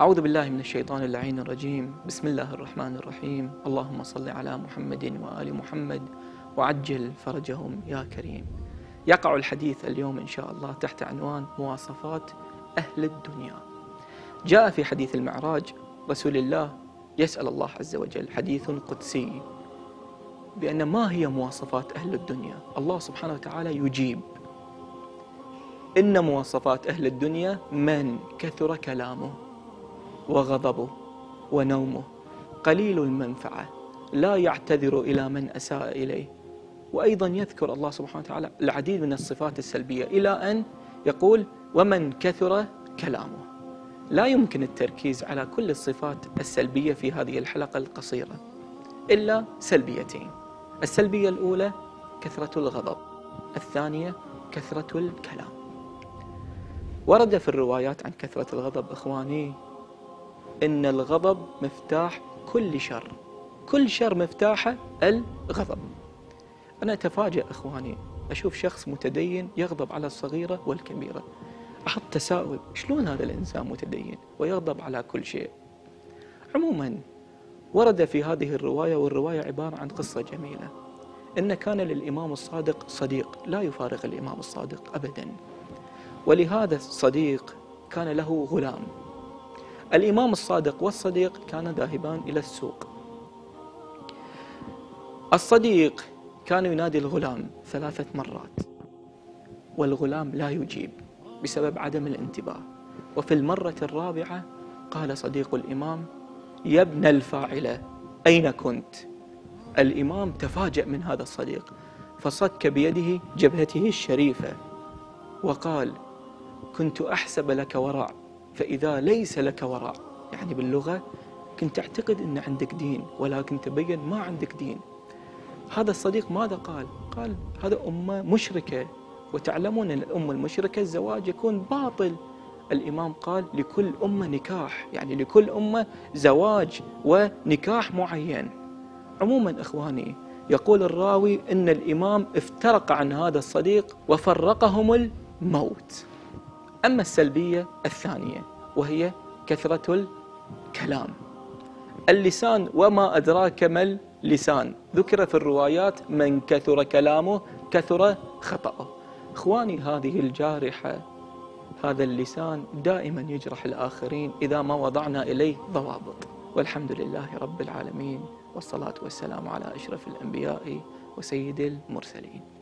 أعوذ بالله من الشيطان اللعين الرجيم. بسم الله الرحمن الرحيم. اللهم صل على محمد وآل محمد وعجل فرجهم يا كريم. يقع الحديث اليوم إن شاء الله تحت عنوان مواصفات أهل الدنيا. جاء في حديث المعراج رسول الله يسأل الله عز وجل حديث قدسي بأن ما هي مواصفات أهل الدنيا؟ الله سبحانه وتعالى يجيب. إن مواصفات أهل الدنيا من كثر كلامه. وغضبه ونومه. قليل المنفعة لا يعتذر إلى من أساء إليه. وأيضا يذكر الله سبحانه وتعالى العديد من الصفات السلبية إلى أن يقول ومن كثر كلامه. لا يمكن التركيز على كل الصفات السلبية في هذه الحلقة القصيرة إلا سلبيتين. السلبية الأولى كثرة الغضب الثانية كثرة الكلام. ورد في الروايات عن كثرة الغضب إخواني إن الغضب مفتاح كل شر. كل شر مفتاحه الغضب. أنا أتفاجأ إخواني أشوف شخص متدين يغضب على الصغيرة والكبيرة. أحط تساؤل شلون هذا الإنسان متدين ويغضب على كل شيء؟ عموما ورد في هذه الرواية والرواية عبارة عن قصة جميلة. إن كان للإمام الصادق صديق لا يفارق الإمام الصادق أبدا. ولهذا الصديق كان له غلام. الإمام الصادق والصديق كانا ذاهبان إلى السوق الصديق كان ينادي الغلام ثلاثة مرات والغلام لا يجيب بسبب عدم الانتباه وفي المرة الرابعة قال صديق الإمام يا ابن الفاعلة أين كنت؟ الإمام تفاجأ من هذا الصديق فصك بيده جبهته الشريفة وقال كنت أحسب لك ورع فإذا ليس لك ورع يعني باللغة كنت أعتقد أن عندك دين ولكن تبين ما عندك دين. هذا الصديق ماذا قال؟ قال هذا أمة مشركة. وتعلمون أن الأمة المشركة الزواج يكون باطل. الإمام قال لكل أمة نكاح يعني لكل أمة زواج ونكاح معين. عموما إخواني يقول الراوي أن الإمام افترق عن هذا الصديق وفرقهم الموت. أما السلبية الثانية وهي كثرة الكلام. اللسان وما أدراك ما اللسان. ذكر في الروايات من كثر كلامه كثر خطأه. إخواني هذه الجارحة هذا اللسان دائما يجرح الآخرين إذا ما وضعنا إليه ضوابط. والحمد لله رب العالمين والصلاة والسلام على أشرف الأنبياء وسيد المرسلين.